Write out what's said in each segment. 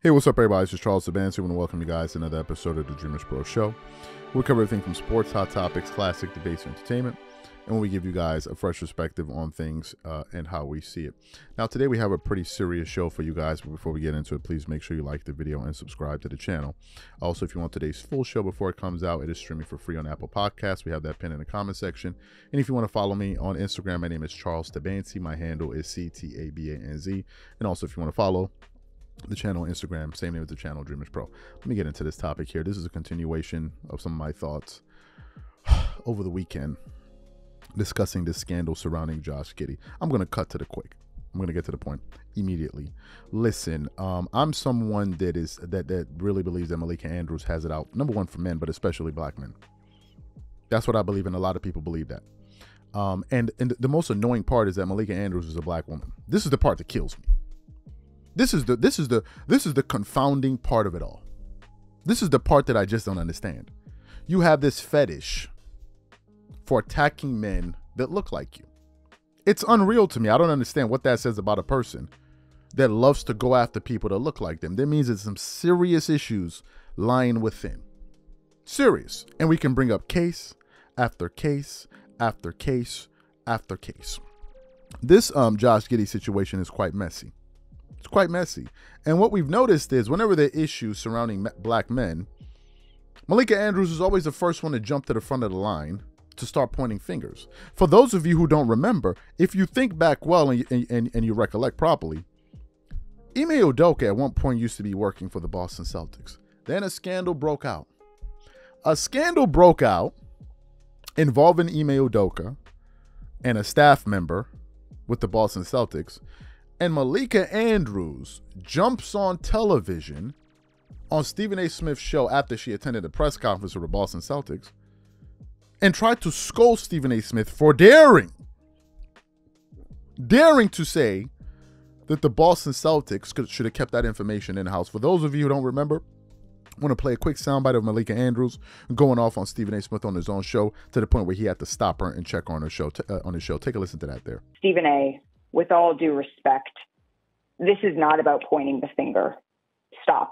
Hey, what's up, everybody? This is Charles Tabansi. I want to welcome you guys to another episode of the Dreamers Pro Show. We cover everything from sports, hot topics, classic debates, and entertainment, and we give you guys a fresh perspective on things uh, and how we see it. Now, today we have a pretty serious show for you guys, but before we get into it, please make sure you like the video and subscribe to the channel. Also, if you want today's full show before it comes out, it is streaming for free on Apple Podcasts. We have that pinned in the comment section. And if you want to follow me on Instagram, my name is Charles Tabansi. My handle is C T A B A N Z. And also, if you want to follow the channel Instagram, same name as the channel, Dreamers Pro. Let me get into this topic here. This is a continuation of some of my thoughts over the weekend discussing this scandal surrounding Josh Giddey. I'm going to cut to the quick. I'm going to get to the point immediately. Listen, um, I'm someone that is that that really believes that Malika Andrews has it out. Number one for men, but especially black men. That's what I believe, and a lot of people believe that. Um, and and the most annoying part is that Malika Andrews is a black woman. This is the part that kills me. This is the this is the this is the confounding part of it all. This is the part that I just don't understand. You have this fetish for attacking men that look like you. It's unreal to me. I don't understand what that says about a person that loves to go after people that look like them. That means there's some serious issues lying within. Serious. And we can bring up case after case after case after case. This um Josh Giddey situation is quite messy. It's quite messy. And what we've noticed is whenever there are issues surrounding black men, Malika Andrews is always the first one to jump to the front of the line to start pointing fingers. For those of you who don't remember, if you think back well and, and, and you recollect properly, Ime Udoka at one point used to be working for the Boston Celtics. Then a scandal broke out. A scandal broke out involving Ime Udoka and a staff member with the Boston Celtics and Malika Andrews jumps on television on Stephen A. Smith's show after she attended a press conference with the Boston Celtics and tried to scold Stephen A. Smith for daring, daring to say that the Boston Celtics could, should have kept that information in house. For those of you who don't remember, I want to play a quick soundbite of Malika Andrews going off on Stephen A. Smith on his own show to the point where he had to stop her and check on her show. Uh, on his show, take a listen to that there. Stephen A with all due respect, this is not about pointing the finger. Stop.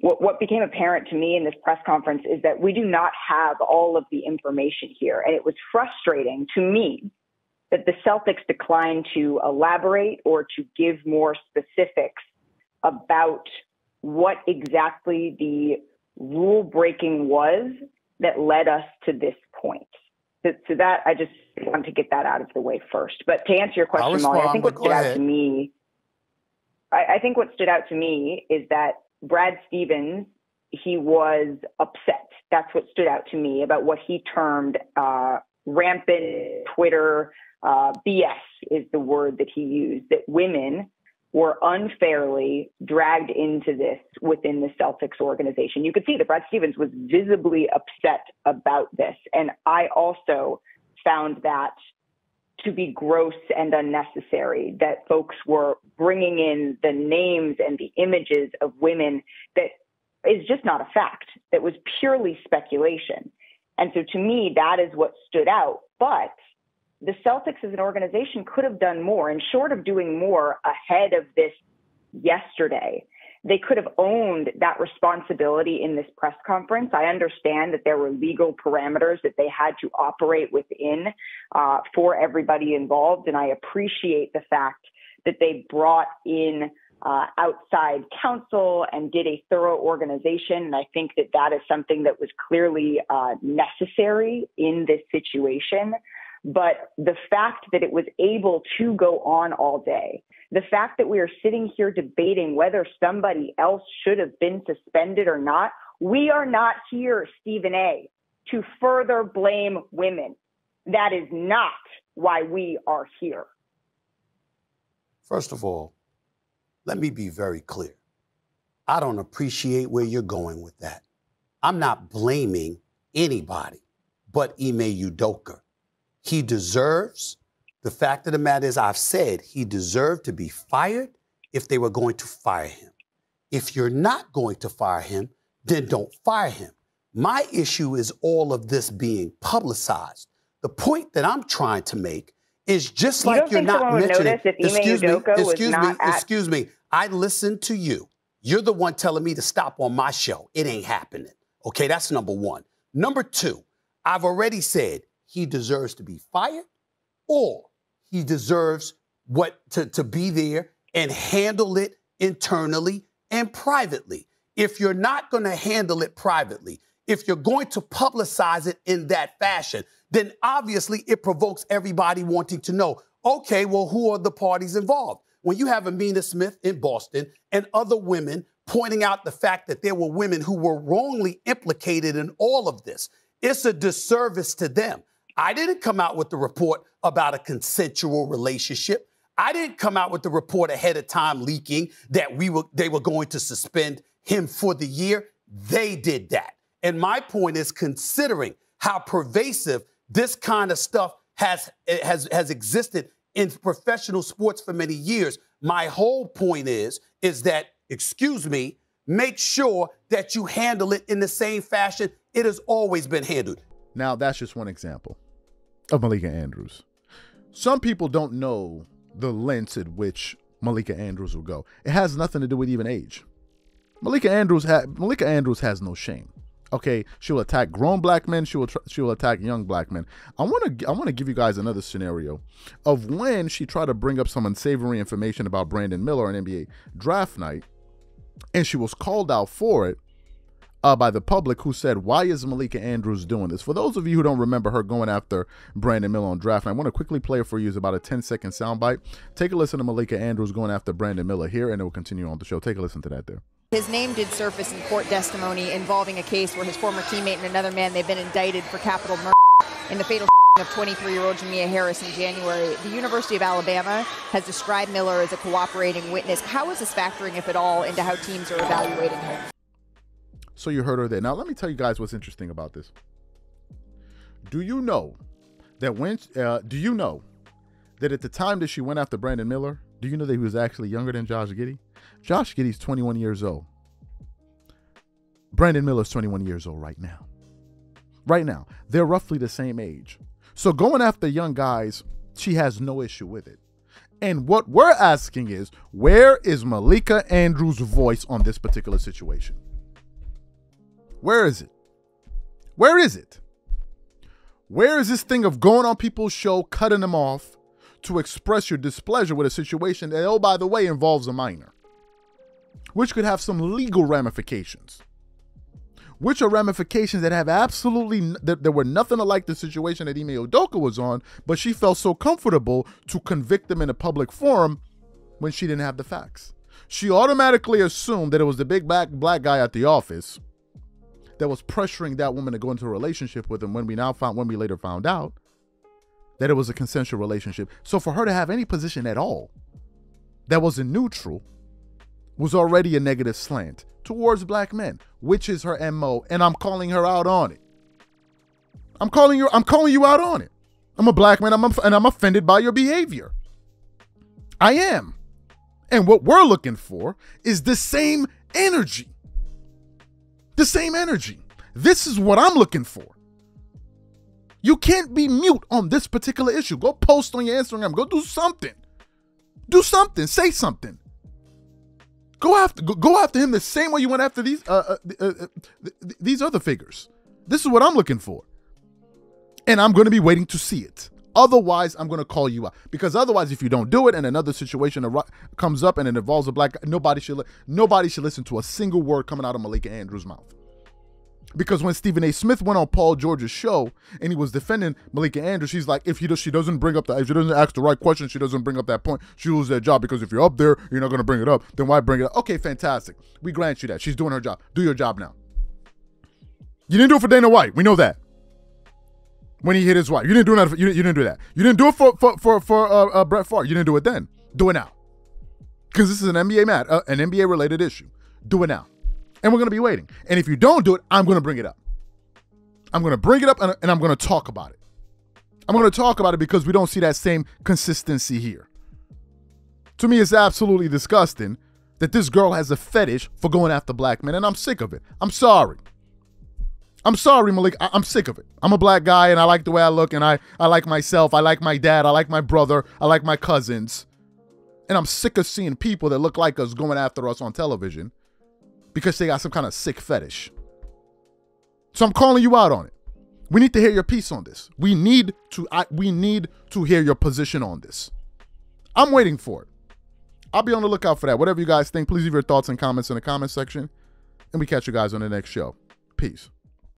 What, what became apparent to me in this press conference is that we do not have all of the information here. And it was frustrating to me that the Celtics declined to elaborate or to give more specifics about what exactly the rule breaking was that led us to this point. So, so that I just want to get that out of the way first. But to answer your question, Molly, I think what stood out to me, I, I think what stood out to me is that Brad Stevens, he was upset. That's what stood out to me about what he termed uh, rampant Twitter uh, BS is the word that he used. That women were unfairly dragged into this within the Celtics organization. You could see that Brad Stevens was visibly upset about this. And I also found that to be gross and unnecessary, that folks were bringing in the names and the images of women that is just not a fact, that was purely speculation. And so to me, that is what stood out. But the Celtics as an organization could have done more. And short of doing more ahead of this yesterday, they could have owned that responsibility in this press conference. I understand that there were legal parameters that they had to operate within uh, for everybody involved. And I appreciate the fact that they brought in uh, outside counsel and did a thorough organization. And I think that that is something that was clearly uh, necessary in this situation. But the fact that it was able to go on all day, the fact that we are sitting here debating whether somebody else should have been suspended or not, we are not here, Stephen A., to further blame women. That is not why we are here. First of all, let me be very clear. I don't appreciate where you're going with that. I'm not blaming anybody but Ime Udoka. He deserves, the fact of the matter is, I've said he deserved to be fired if they were going to fire him. If you're not going to fire him, then don't fire him. My issue is all of this being publicized. The point that I'm trying to make is just you like you're not mentioning. excuse me, excuse me, excuse me. I listened to you. You're the one telling me to stop on my show. It ain't happening. Okay, that's number one. Number two, I've already said he deserves to be fired or he deserves what to, to be there and handle it internally and privately. If you're not going to handle it privately, if you're going to publicize it in that fashion, then obviously it provokes everybody wanting to know okay, well, who are the parties involved? When you have Amina Smith in Boston and other women pointing out the fact that there were women who were wrongly implicated in all of this, it's a disservice to them. I didn't come out with the report about a consensual relationship. I didn't come out with the report ahead of time leaking that we were they were going to suspend him for the year. They did that. And my point is considering how pervasive this kind of stuff has has has existed in professional sports for many years, my whole point is is that excuse me, make sure that you handle it in the same fashion it has always been handled. Now, that's just one example of Malika Andrews. Some people don't know the lengths at which Malika Andrews will go. It has nothing to do with even age. Malika Andrews ha- Malika Andrews has no shame. Okay, she will attack grown black men. She will tr- she will attack young black men. I want to I want to give you guys another scenario of when she tried to bring up some unsavory information about Brandon Miller on NBA draft night, and she was called out for it uh, by the public who said, Why is Malika Andrews doing this? For those of you who don't remember her going after Brandon Miller on draft, and I want to quickly play it for you. It's about a 10 second soundbite. Take a listen to Malika Andrews going after Brandon Miller here, and it will continue on the show. Take a listen to that there. His name did surface in court testimony involving a case where his former teammate and another man, they've been indicted for capital murder in the fatal of 23-year-old Jamea Harris in January. The University of Alabama has described Miller as a cooperating witness. How is this factoring, if at all, into how teams are evaluating him? So you heard her there. Now let me tell you guys what's interesting about this. Do you know that when uh, do you know that at the time that she went after Brandon Miller, do you know that he was actually younger than Josh Giddey? Josh Giddey's 21 years old. Brandon Miller's 21 years old right now. Right now, they're roughly the same age. So going after young guys, she has no issue with it. And what we're asking is, where is Malika Andrews' voice on this particular situation? Where is it? Where is it? Where is this thing of going on people's show, cutting them off to express your displeasure with a situation that, oh, by the way, involves a minor, which could have some legal ramifications? Which are ramifications that have absolutely that there were nothing like the situation that Ime Udoka was on, but she felt so comfortable to convict them in a public forum when she didn't have the facts. She automatically assumed that it was the big black black guy at the office that was pressuring that woman to go into a relationship with him when we now found when we later found out that it was a consensual relationship. So for her to have any position at all that wasn't neutral was already a negative slant towards black men, which is her MO, and I'm calling her out on it. I'm calling you I'm calling you out on it. I'm a black man, I'm and I'm offended by your behavior. I am. And what we're looking for is the same energy the same energy. This is what I'm looking for. You can't be mute on this particular issue. Go post on your Instagram. Go do something. Do something. Say something. Go after go after him the same way you went after these uh, uh, uh, uh these other figures. This is what I'm looking for, and I'm going to be waiting to see it. Otherwise, I'm going to call you out because otherwise, if you don't do it and another situation comes up and it involves a black nobody should nobody should listen to a single word coming out of Malika Andrews' mouth. Because when Stephen A. Smith went on Paul George's show and he was defending Malika Andrews, she's like, if he does, she doesn't bring up that, if she doesn't ask the right question, she doesn't bring up that point, she loses that job. Because if you're up there, you're not going to bring it up. Then why bring it up? Okay, fantastic. We grant you that. She's doing her job. Do your job now. You didn't do it for Dana White. We know that when he hit his wife. You didn't do that. You, you didn't do that. You didn't do it for for for, for uh, uh, Brett Favre. You didn't do it then. Do it now, because this is an NBA mat, uh, an NBA related issue. Do it now, and we're gonna be waiting. And if you don't do it, I'm gonna bring it up. I'm gonna bring it up, and, and I'm gonna talk about it. I'm gonna talk about it because we don't see that same consistency here. To me, it's absolutely disgusting that this girl has a fetish for going after black men, and I'm sick of it. I'm sorry. I'm sorry, Malik. I- am sick of it. I'm a black guy and I like the way I look and I, I like myself. I like my dad. I like my brother. I like my cousins. And I'm sick of seeing people that look like us going after us on television because they got some kind of sick fetish. So I'm calling you out on it. We need to hear your piece on this. We need to I, we need to hear your position on this. I'm waiting for it. I'll be on the lookout for that. Whatever you guys think, please leave your thoughts and comments in the comment section. And we catch you guys on the next show. Peace.